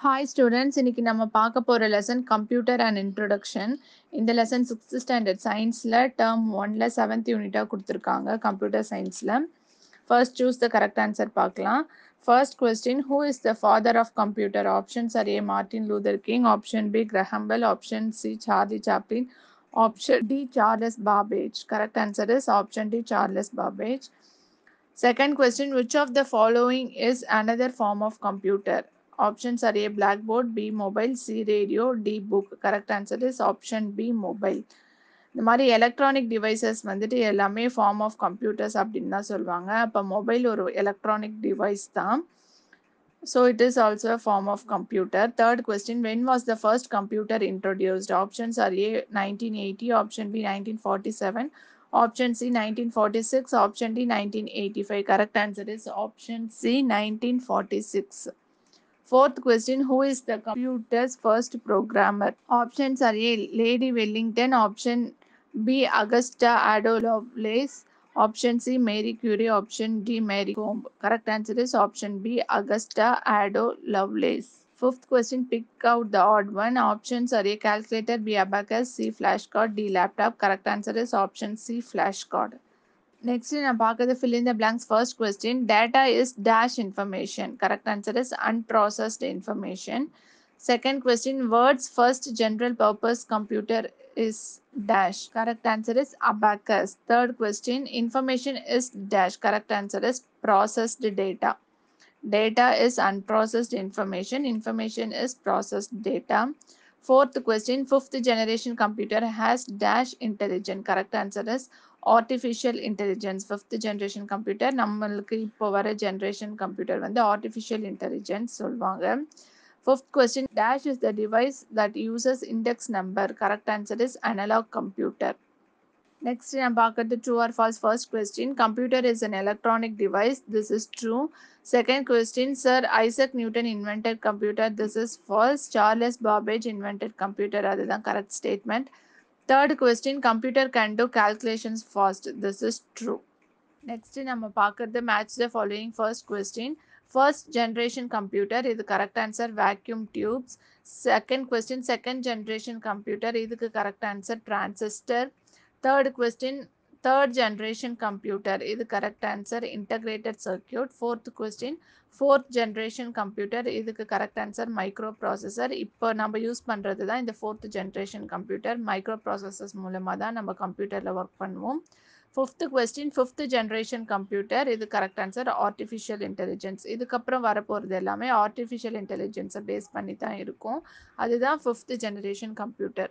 Hi students இன்னைக்கு நம்ம பார்க்க போகிற லெசன் கம்ப்யூட்டர் அண்ட் இன்ட்ரொடக்ஷன் இந்த லெசன் சிக்ஸ்த் ஸ்டாண்டர்ட் சயின்ஸில் டேர்ம் ஒன்ல செவன்த் யூனிட்டாக கொடுத்துருக்காங்க கம்ப்யூட்டர் சயின்ஸில் first choose the correct answer பார்க்கலாம். First question who is the father of computer options are A Martin Luther King option B Graham Bell option C Charlie Chaplin option D Charles Babbage correct answer is option D Charles Babbage second question which of the following is another form of computer Options are A blackboard, B mobile, C radio, D book. Correct answer is option B mobile. இந்த மாதிரி electronic devices வந்துட்டு எல்லாமே form of computers அப்படின்னு தான் சொல்லுவாங்க. அப்போ mobile ஒரு electronic device தான். So it is also form of computer third question when was the first computer introduced options are A nineteen eighty option B nineteen forty seven option C nineteen forty six option D nineteen eighty five correct answer is option C nineteen forty six Fourth question Who is the computer's first programmer? Options are A Lady Wellington, option B Augusta Ada Lovelace, option C Mary Curie, option D Mary Combe. Correct answer is option B Augusta Ada Lovelace. Fifth question, pick out the odd one. Options are A calculator, B abacus, C flashcard, D laptop. Correct answer is option C flashcard. Next, நான் பார்க்கறது fill in the blanks. First question, data is dash information. Correct answer is unprocessed information. Second question, words first general purpose computer is dash. Correct answer is abacus. Third question, information is dash. Correct answer is processed data. Data is unprocessed information. Information is processed data. Fourth question, fifth generation computer has dash intelligence. Correct answer is artificial intelligence. Fifth generation computer நம்மளுக்கு இப்போ வர generation computer வந்து artificial intelligence சொல்லுவாங்க. Fifth question, dash is the device that uses index number. Correct answer is analog computer. Next, நான் பார்க்கறது true or false. First question, computer is an electronic device. This is true. Second question, Sir Isaac Newton invented computer. This is false. Charles Babbage invented computer. அதுதான் correct statement. Third question, computer can do calculations fast. This is true. Next, நம்ம பார்க்கறது match the following first question. First generation computer, இது correct answer vacuum tubes. Second question, second generation computer, இதுக்கு correct answer transistor. Third question, third generation computer, இது correct answer integrated circuit. Fourth question, fourth generation computer, இதுக்கு correct answer microprocessor. இப்போ நம்ம use பண்ணுறது தான் இந்த fourth generation computer. microprocessors மூலமாக தான் நம்ம கம்ப்யூட்டரில் ஒர்க் பண்ணுவோம் fifth question fifth generation computer இது கரெக்ட் ஆன்சர் ஆர்டிஃபிஷியல் இன்டெலிஜென்ஸ் இதுக்கப்புறம் வரப்போகிறது எல்லாமே ஆர்டிஃபிஷியல் இன்டெலிஜென்ஸை பேஸ் பண்ணி தான் இருக்கும் அதுதான் ஃபிஃப்த்து ஜென்ரேஷன் கம்ப்யூட்டர்